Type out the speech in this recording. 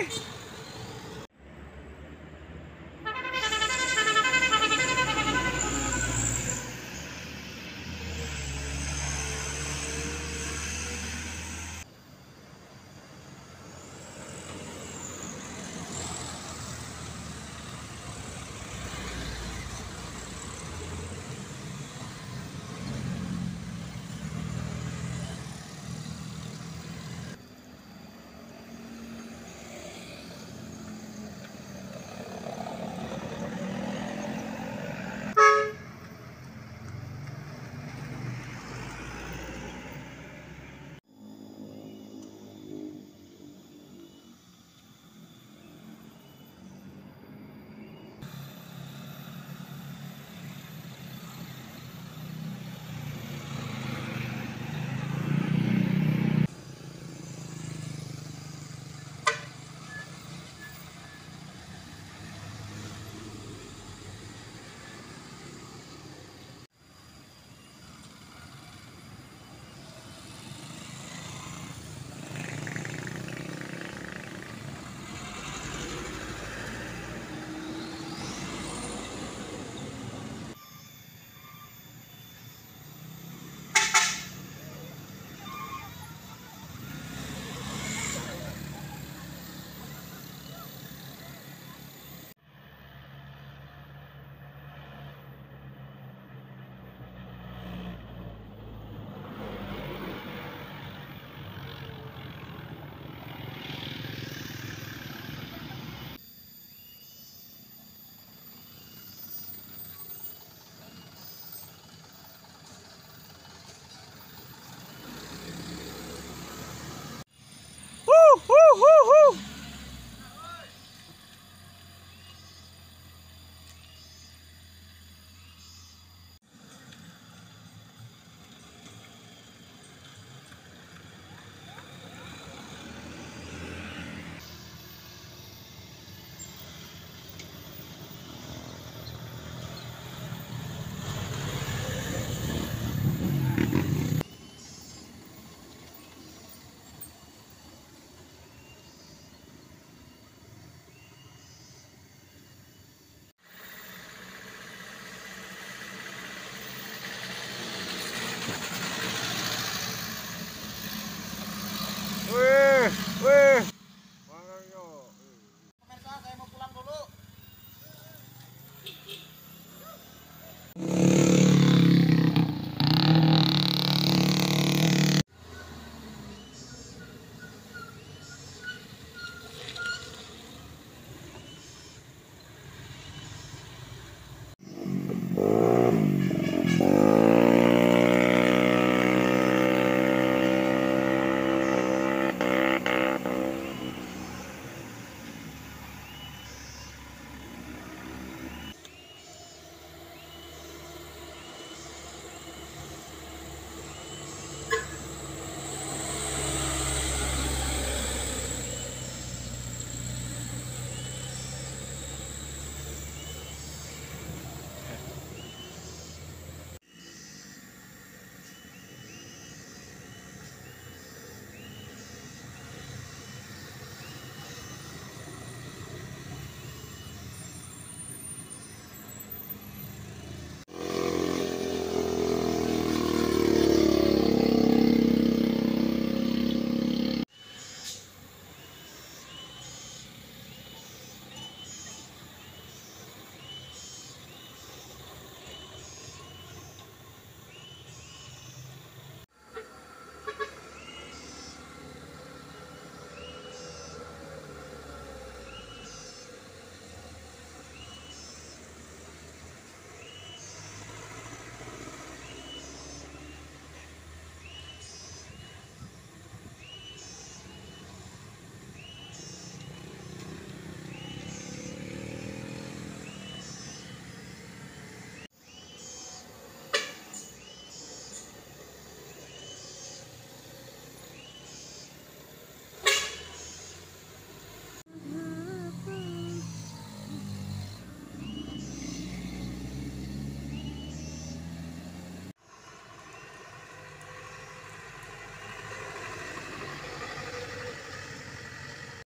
Eh.